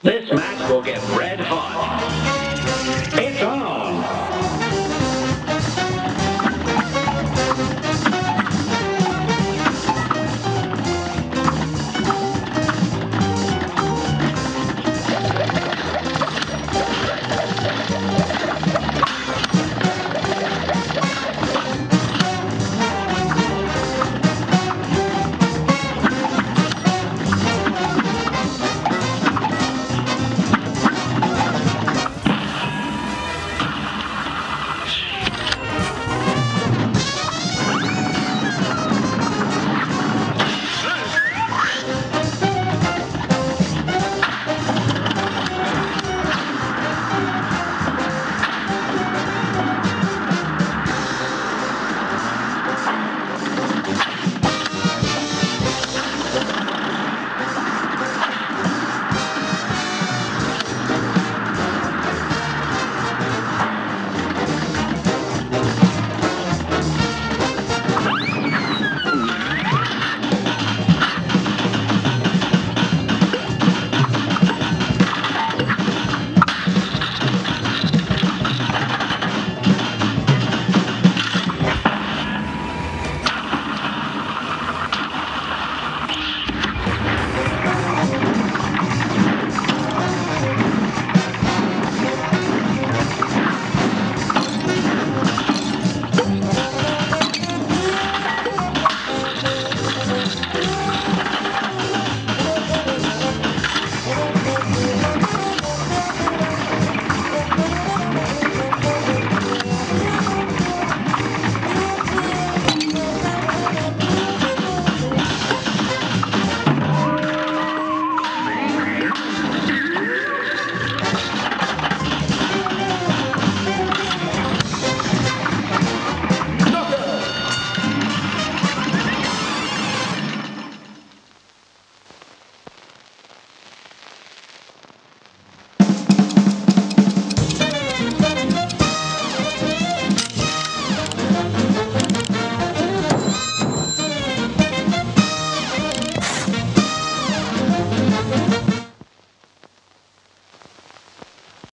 This match will get red hot.